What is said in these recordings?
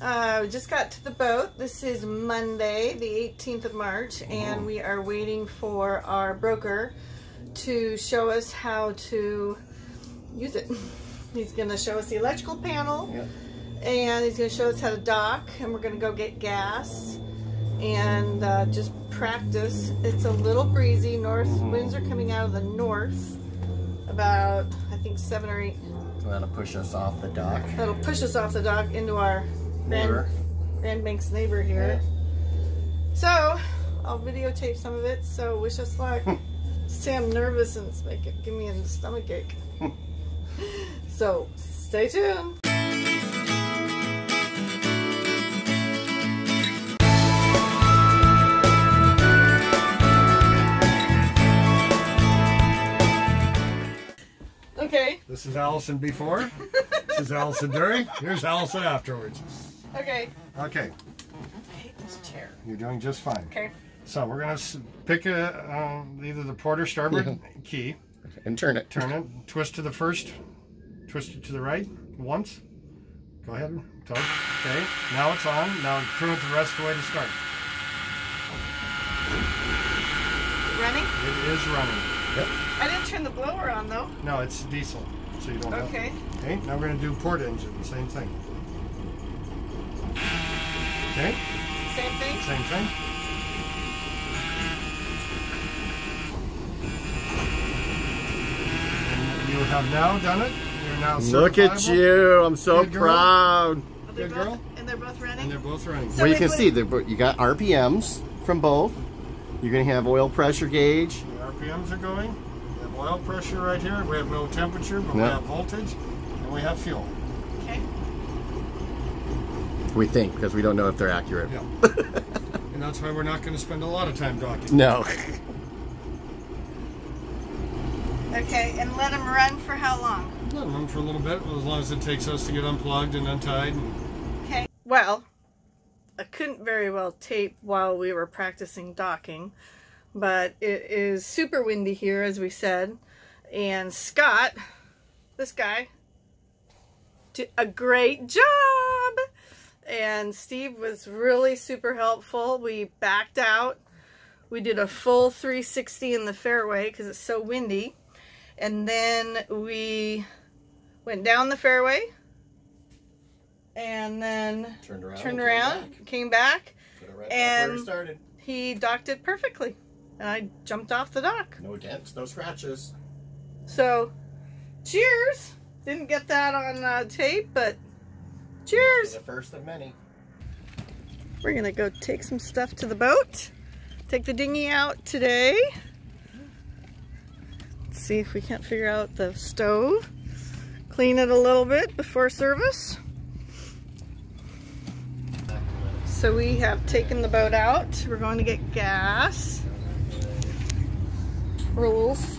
Uh, we just got to the boat. This is Monday, the 18th of March, and we are waiting for our broker to show us how to use it. He's going to show us the electrical panel, and he's going to show us how to dock, and we're going to go get gas and uh, just practice. It's a little breezy. North winds are coming out of the north, about I think seven or eight. That'll push us off the dock. That'll push us off the dock into our Grand, Grand Banks neighbor here. So I'll videotape some of it. So wish us luck. Say I'm nervous and it's making give me a stomach ache. so stay tuned. Okay. This is Allison before. this is Allison during. Here's Allison afterwards. Okay. Okay, I hate this chair. you're doing just fine. Okay. So we're gonna pick a, um, either the port or starboard key, And turn it. turn it, twist to the first, twist it to the right once. Go ahead, and tug. Okay, now it's on. Now turn it the rest of the way to start. Running? It is running. Yep. I didn't turn the blower on though. No, it's diesel, so you don't have. Okay. Okay, now we're gonna do port engine, same thing. Okay, Same thing. same thing. And you have now done it. You're now Look at you. I'm so Good proud. They're Good both, girl. and they're both running. And they're both running. So well, you can see they're bo- you got RPMs from both. You're gonna have oil pressure gauge. The RPMs are going. We have oil pressure right here. We have no temperature, but we have voltage, and we have fuel. Okay. We think because we don't know if they're accurate. Yeah. and that's why we're not going to spend a lot of time docking. No. Okay, and let them run for how long? Let them run for a little bit, as long as it takes us to get unplugged and untied. And Okay. Well, I couldn't very well tape while we were practicing docking, but it is super windy here, as we said. And Scott, this guy, did a great job. And Steve was really super helpful. We backed out. We did a full 360 in the fairway because it's so windy. And then we went down the fairway and then Turned around. turned around, came back. and- started. He docked it perfectly. And I jumped off the dock. No dents, no scratches. So, cheers. Didn't get that on uh, tape, but cheers. The first of many. We're going to go take some stuff to the boat. Take the dinghy out today. Let's See if we can't figure out the stove. Clean it a little bit before service. So we have taken the boat out. We're going to get gas. Rules.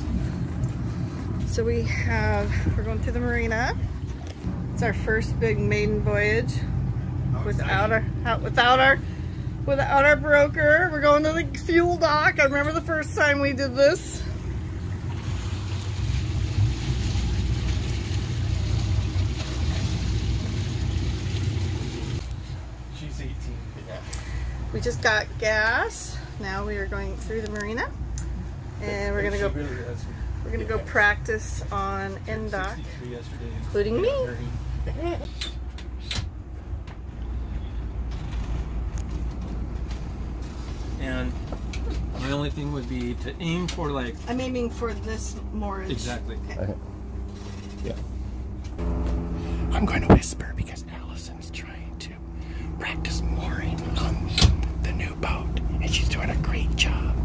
So we have, we're going to the marina. It's our first big maiden voyage without our without our without our broker. We're going to the fuel dock. I remember the first time we did this. she's 18. We just got gas. Now we are going through the marina. And we're gonna go we're gonna go practice on end dock, including me. And my only thing would be to aim for like I'm aiming for this moorage. exactly. Okay. I'm going to whisper because Allison's trying to practice mooring on the new boat, and she's doing a great job.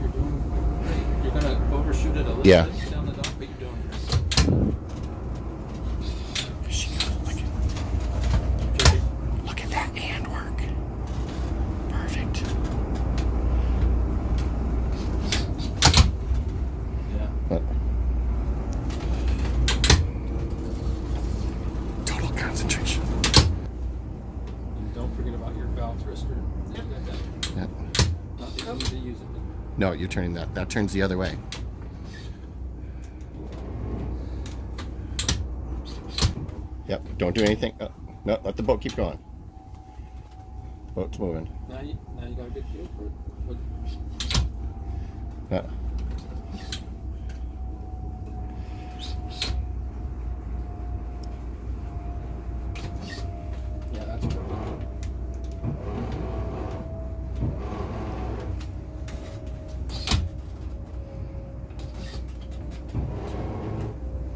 You're doing. You're gonna overshoot it a little Yeah. bit down the dock, but you're doing great. She goes, look at, look at that handwork. Perfect. Yeah. Total concentration. And don't forget about your bow thruster. Yep. Not that you to use it. No, you're turning that. That turns the other way. Yep. Don't do anything. Uh, no, let the boat keep going. Boat's moving. Now you now you got a good feel for it. What, Uh, yeah, that's perfect.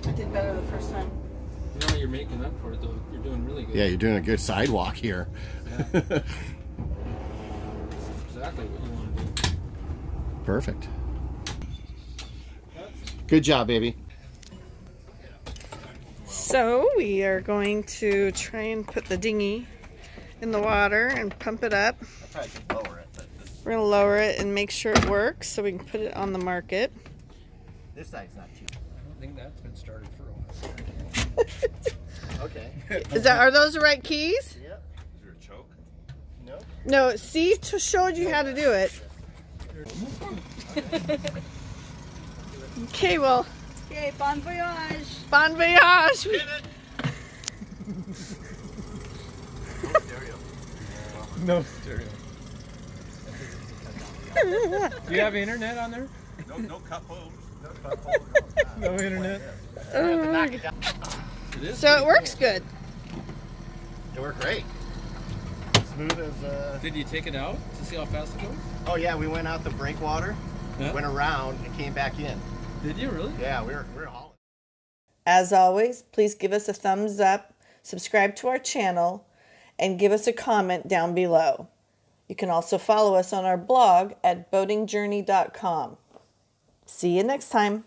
I did better the first time. Now you're making up for it though. You're doing really good. yeah, you're doing a good sidewalk here. That's exactly what you want to do. Perfect. Good job, baby. So we are going to try and put the dinghy in the water and pump it up. We're gonna lower it and make sure it works so we can put it on the market. This side's not too. I think that's been started for a while. Okay. Is that are those the right keys? Yep. Is there a choke? No. No, see t- showed you how to do it. Okay, well, Okay, bon voyage. bon voyage. We- No stereo. Do you have internet on there? No, no cup holes. No internet. Ugh. It is. so it works good. It worked great. Smooth as. Uh... Did you take it out to see how fast it goes? Oh yeah, we went out the breakwater, Yeah. went around, and came back in. Did you really? Yeah, we were we were hauling. As always, please give us a thumbs up, subscribe to our channel, and give us a comment down below. You can also follow us on our blog at boatingjourney.com. See you next time.